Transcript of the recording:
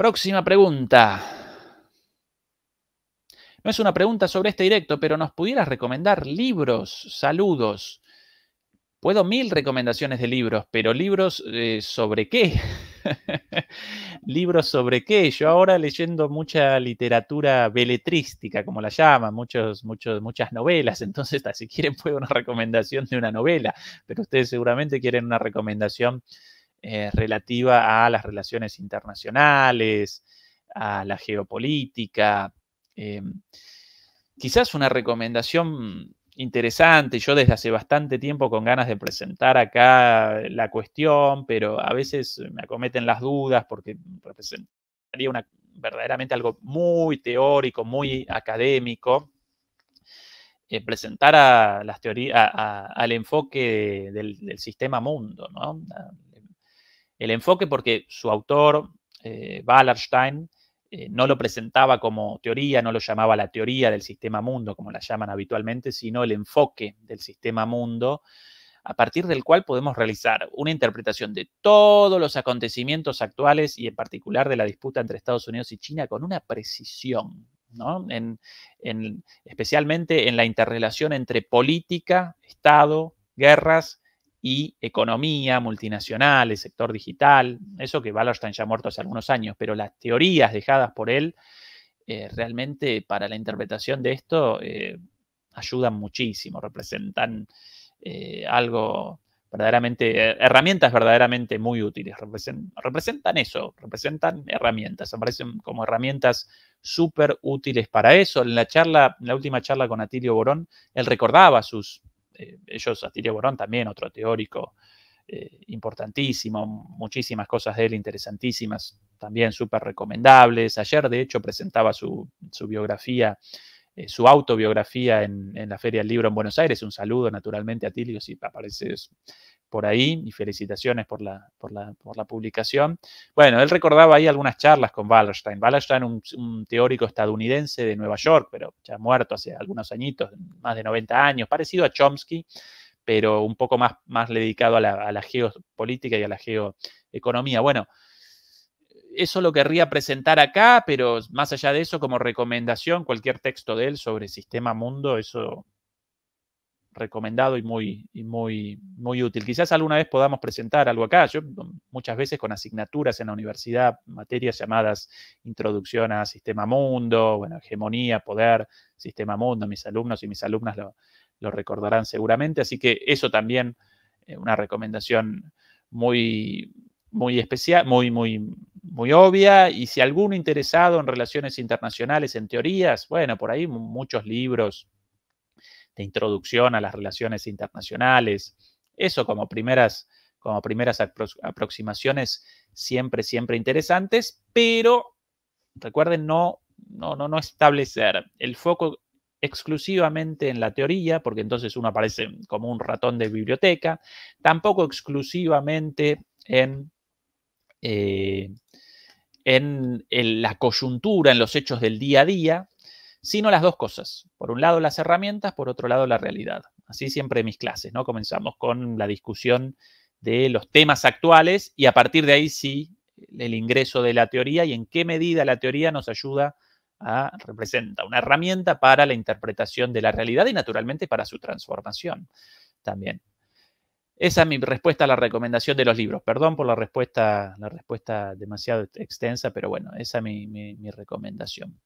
Próxima pregunta. No es una pregunta sobre este directo, pero nos pudieras recomendar libros. Saludos. Puedo mil recomendaciones de libros, pero libros eh, sobre qué? libros sobre qué? Yo ahora leyendo mucha literatura beletrística, como la llaman, muchos, muchos, muchas novelas, entonces si quieren puedo una recomendación de una novela, pero ustedes seguramente quieren una recomendación eh, relativa a las relaciones internacionales, a la geopolítica, Em, quizás una recomendación interesante, yo desde hace bastante tiempo con ganas de presentar acá la cuestión, pero a veces me acometen las dudas porque representaría una, verdaderamente algo muy teórico, muy académico, eh, presentar a las teorías, al enfoque del, sistema mundo, ¿no? El enfoque porque su autor, eh, Wallerstein, eh, no lo presentaba como teoría, no lo llamaba la teoría del sistema mundo, como la llaman habitualmente, sino el enfoque del sistema mundo, a partir del cual podemos realizar una interpretación de todos los acontecimientos actuales y en particular de la disputa entre Estados Unidos y China con una precisión, especialmente en la interrelación entre política, Estado, guerras y economía, multinacionales, sector digital, eso que Wallerstein ya muerto hace algunos años, pero las teorías dejadas por él eh, realmente para la interpretación de esto eh, ayudan muchísimo, representan eh, algo verdaderamente, herramientas verdaderamente muy útiles, representan, eso, representan herramientas, aparecen como herramientas súper útiles para eso. En la charla, en la última charla con Atilio Borón, él recordaba sus ellos, Atilio Borón también, otro teórico eh, importantísimo, muchísimas cosas de él interesantísimas, también súper recomendables. Ayer, de hecho, presentaba su, biografía, eh, su autobiografía en, en, la Feria del Libro en Buenos Aires. Un saludo, naturalmente, a Atilio, si apareces por ahí y felicitaciones por la, por la, publicación. Bueno, él recordaba ahí algunas charlas con Wallerstein. Wallerstein, un, un, teórico estadounidense de Nueva York, pero ya muerto hace algunos añitos, más de 90 años, parecido a Chomsky, pero un poco más, más dedicado a la, a la geopolítica y a la geoeconomía. Bueno, eso lo querría presentar acá, pero más allá de eso, como recomendación, cualquier texto de él sobre sistema mundo, eso recomendado y muy, muy, muy útil. Quizás alguna vez podamos presentar algo acá. Yo muchas veces con asignaturas en la universidad, materias llamadas Introducción a Sistema Mundo, bueno, Hegemonía, Poder, Sistema Mundo, mis alumnos y mis alumnas lo, recordarán seguramente. Así que eso también, eh, una recomendación muy, muy especial, muy, muy, muy obvia. Y si alguno interesado en relaciones internacionales, en teorías, bueno, por ahí muchos libros de introducción a las relaciones internacionales. Eso como primeras, como primeras aproximaciones siempre, siempre interesantes, pero recuerden no, no, no, no establecer el foco exclusivamente en la teoría, porque entonces uno aparece como un ratón de biblioteca, tampoco exclusivamente en, eh, en, la coyuntura, en los hechos del día a día, sino las dos cosas. Por un lado las herramientas, por otro lado la realidad. Así siempre en mis clases, ¿no? Comenzamos con la discusión de los temas actuales y a partir de ahí sí el ingreso de la teoría y en qué medida la teoría nos ayuda a representa una herramienta para la interpretación de la realidad y naturalmente para su transformación también. Esa es mi respuesta a la recomendación de los libros. Perdón por la respuesta, la respuesta demasiado extensa, pero bueno, esa es mi recomendación.